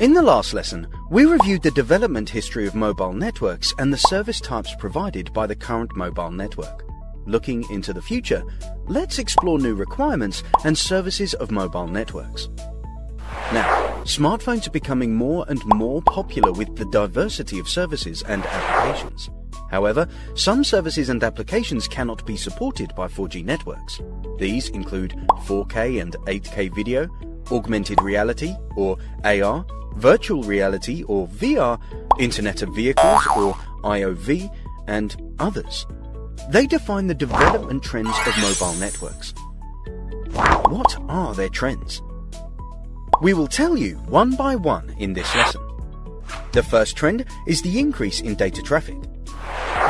In the last lesson, we reviewed the development history of mobile networks and the service types provided by the current mobile network. Looking into the future, let's explore new requirements and services of mobile networks. Now, smartphones are becoming more and more popular with the diversity of services and applications. However, some services and applications cannot be supported by 4G networks. These include 4K and 8K video, augmented reality or AR, virtual reality or VR, Internet of Vehicles or IOV, and others. They define the development trends of mobile networks. What are their trends? We will tell you one by one in this lesson. The first trend is the increase in data traffic.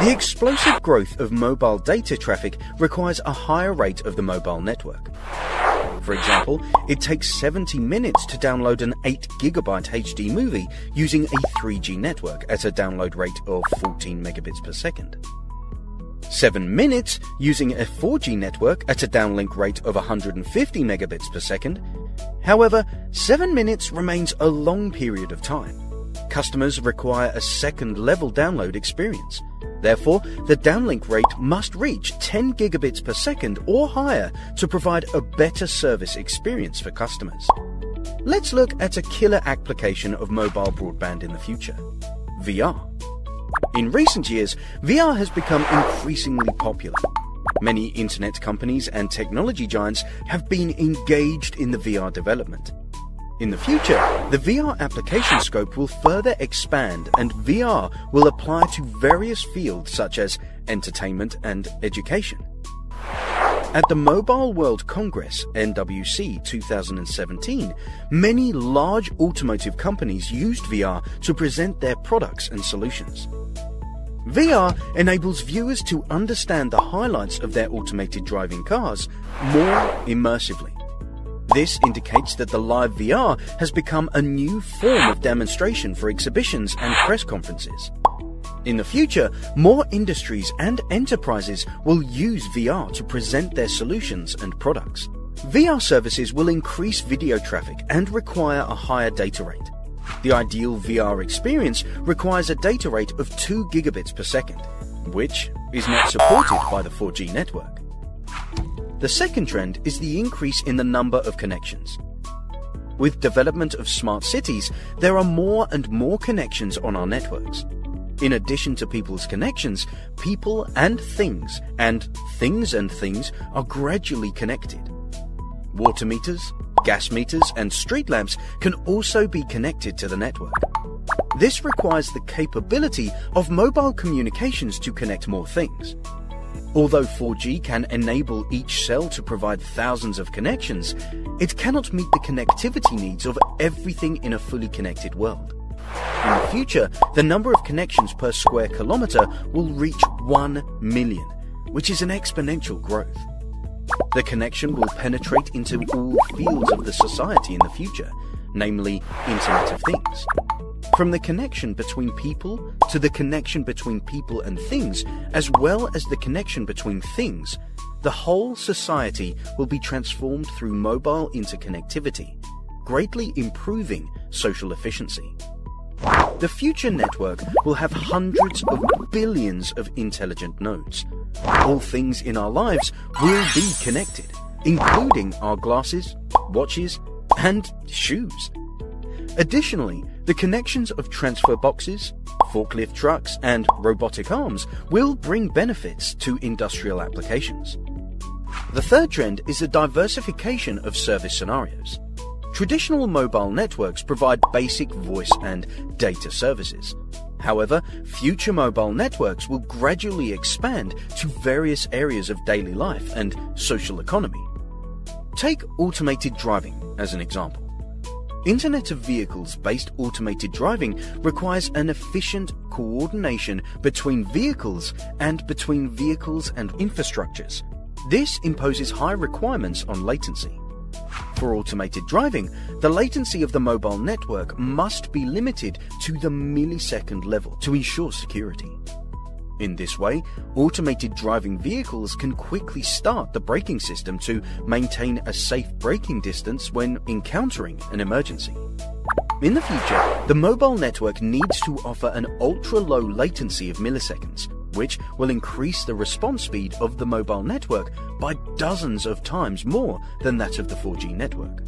The explosive growth of mobile data traffic requires a higher rate of the mobile network. For example, it takes 70 minutes to download an 8GB HD movie using a 3G network at a download rate of 14 megabits per second. 7 minutes using a 4G network at a downlink rate of 150 megabits per second. However, 7 minutes remains a long period of time. Customers require a second level download experience. Therefore, the downlink rate must reach 10 gigabits per second or higher to provide a better service experience for customers. Let's look at a killer application of mobile broadband in the future VR. In recent years, VR has become increasingly popular. Many internet companies and technology giants have been engaged in the VR development. In the future, the VR application scope will further expand and VR will apply to various fields such as entertainment and education. At the Mobile World Congress MWC 2017, many large automotive companies used VR to present their products and solutions. VR enables viewers to understand the highlights of their automated driving cars more immersively. This indicates that the live VR has become a new form of demonstration for exhibitions and press conferences. In the future, more industries and enterprises will use VR to present their solutions and products. VR services will increase video traffic and require a higher data rate. The ideal VR experience requires a data rate of 2 gigabits per second, which is not supported by the 4G network. The second trend is the increase in the number of connections. With development of smart cities, there are more and more connections on our networks. In addition to people's connections, people and things, and things and things are gradually connected. Water meters, gas meters, and street lamps can also be connected to the network. This requires the capability of mobile communications to connect more things. Although 4G can enable each cell to provide thousands of connections, it cannot meet the connectivity needs of everything in a fully connected world. In the future, the number of connections per square kilometer will reach 1 million, which is an exponential growth. The connection will penetrate into all fields of the society in the future, namely Internet of Things. From the connection between people to the connection between people and things, as well as the connection between things, the whole society will be transformed through mobile interconnectivity, greatly improving social efficiency. The future network will have hundreds of billions of intelligent nodes. All things in our lives will be connected, including our glasses, watches, and shoes. Additionally, the connections of transfer boxes, forklift trucks, and robotic arms will bring benefits to industrial applications. The third trend is the diversification of service scenarios. Traditional mobile networks provide basic voice and data services. However, future mobile networks will gradually expand to various areas of daily life and social economy. Take automated driving as an example. Internet of Vehicles based automated driving requires an efficient coordination between vehicles and between vehicles and infrastructures. This imposes high requirements on latency. For automated driving, the latency of the mobile network must be limited to the millisecond level to ensure security. In this way, automated driving vehicles can quickly start the braking system to maintain a safe braking distance when encountering an emergency. In the future, the mobile network needs to offer an ultra-low latency of milliseconds, which will increase the response speed of the mobile network by dozens of times more than that of the 4G network.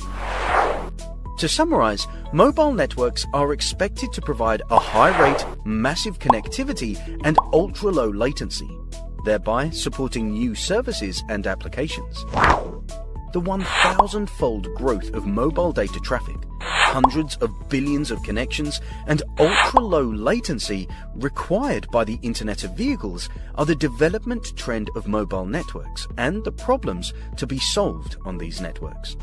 To summarize, mobile networks are expected to provide a high rate, massive connectivity, and ultra low latency, thereby supporting new services and applications. The 1,000 fold growth of mobile data traffic, hundreds of billions of connections, and ultra low latency required by the Internet of Vehicles are the development trend of mobile networks and the problems to be solved on these networks.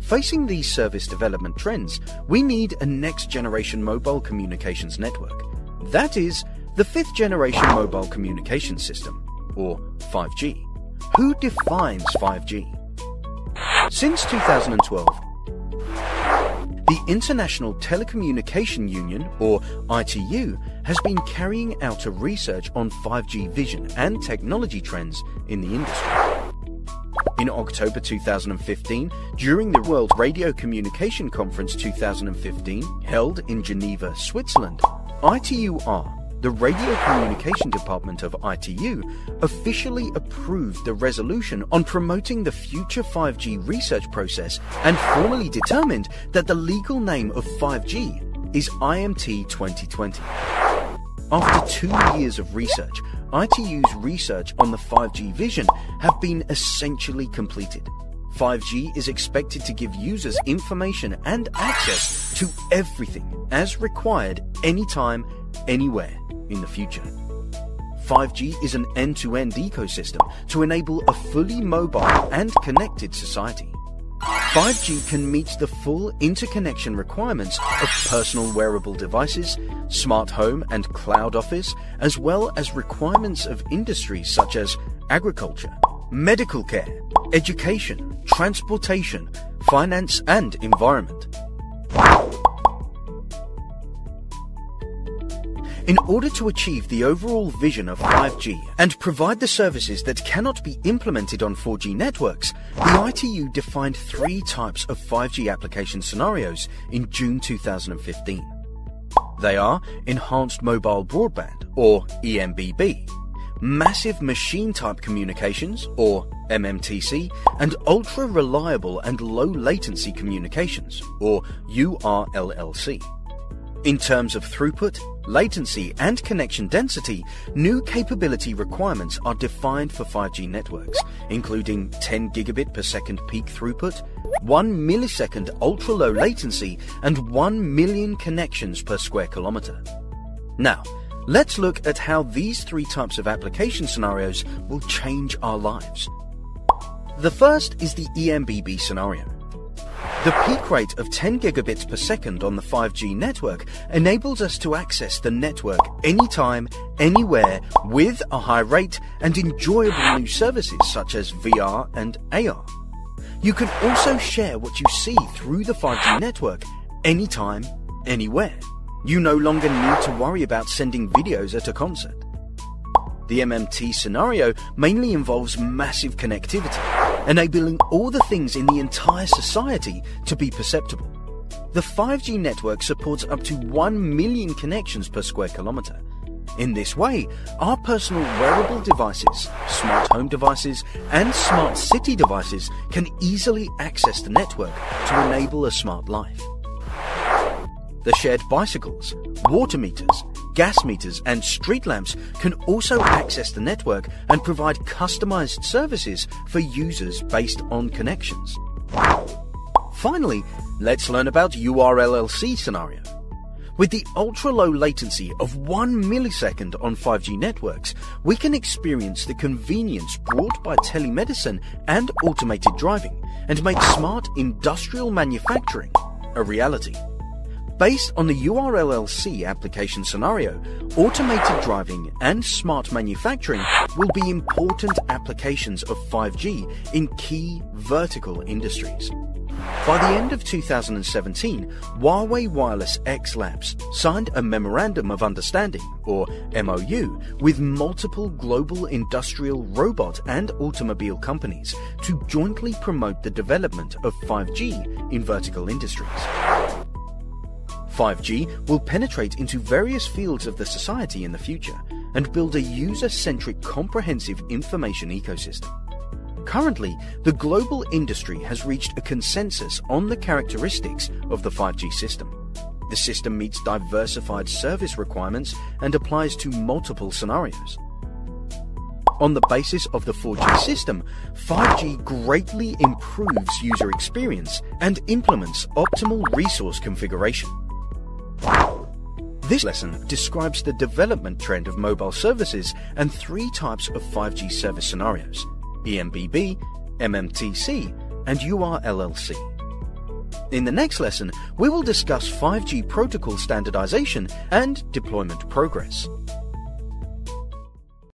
Facing these service development trends, we need a next generation mobile communications network. That is, the fifth generation mobile communication system, or 5G. Who defines 5G? Since 2012, the International Telecommunication Union, or ITU, has been carrying out a research on 5G vision and technology trends in the industry. In October 2015, during the World Radio Communication Conference 2015, held in Geneva, Switzerland, ITUR, the Radio Communication Department of ITU, officially approved the resolution on promoting the future 5G research process and formally determined that the legal name of 5G is IMT 2020. After two years of research, ITU's research on the 5G vision have been essentially completed. 5G is expected to give users information and access to everything as required anytime, anywhere in the future. 5G is an end-to-end ecosystem to enable a fully mobile and connected society. 5G can meet the full interconnection requirements of personal wearable devices, smart home and cloud office, as well as requirements of industries such as agriculture, medical care, education, transportation, finance and environment. In order to achieve the overall vision of 5G and provide the services that cannot be implemented on 4G networks, the ITU defined three types of 5G application scenarios in June 2015. They are Enhanced Mobile Broadband, or EMBB, Massive Machine Type Communications, or MMTC, and Ultra Reliable and Low Latency Communications, or URLLC. In terms of throughput, latency, and connection density, new capability requirements are defined for 5G networks, including 10 gigabit per second peak throughput, 1 millisecond ultra low latency, and 1 million connections per square kilometer. Now, let's look at how these three types of application scenarios will change our lives. The first is the EMBB scenario. The peak rate of 10 gigabits per second on the 5G network enables us to access the network anytime, anywhere, with a high rate and enjoyable new services such as VR and AR. You can also share what you see through the 5G network anytime, anywhere. You no longer need to worry about sending videos at a concert. The MMT scenario mainly involves massive connectivity enabling all the things in the entire society to be perceptible. The 5G network supports up to 1 million connections per square kilometer. In this way, our personal wearable devices, smart home devices, and smart city devices can easily access the network to enable a smart life. The shared bicycles, water meters, gas meters, and street lamps can also access the network and provide customized services for users based on connections. Finally, let's learn about URLLC scenario. With the ultra-low latency of 1 millisecond on 5G networks, we can experience the convenience brought by telemedicine and automated driving and make smart industrial manufacturing a reality. Based on the URLLC application scenario, automated driving and smart manufacturing will be important applications of 5G in key vertical industries. By the end of 2017, Huawei Wireless X Labs signed a Memorandum of Understanding, or MOU, with multiple global industrial robot and automobile companies to jointly promote the development of 5G in vertical industries. 5G will penetrate into various fields of the society in the future and build a user-centric comprehensive information ecosystem. Currently, the global industry has reached a consensus on the characteristics of the 5G system. The system meets diversified service requirements and applies to multiple scenarios. On the basis of the 4G system, 5G greatly improves user experience and implements optimal resource configuration. This lesson describes the development trend of mobile services and three types of 5G service scenarios EMBB, MMTC, and URLLC. In the next lesson, we will discuss 5G protocol standardization and deployment progress.